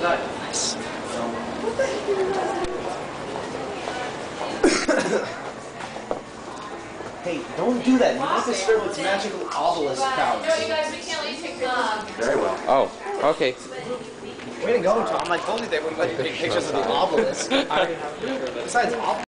Nice. hey, don't do that. You want disturb its magical obelisk powers. No, you guys, we can't let you take pictures. Very well. Oh, okay. Way to go, Tom. I told you they wouldn't let you take pictures of the obelisk. Besides, obelisk.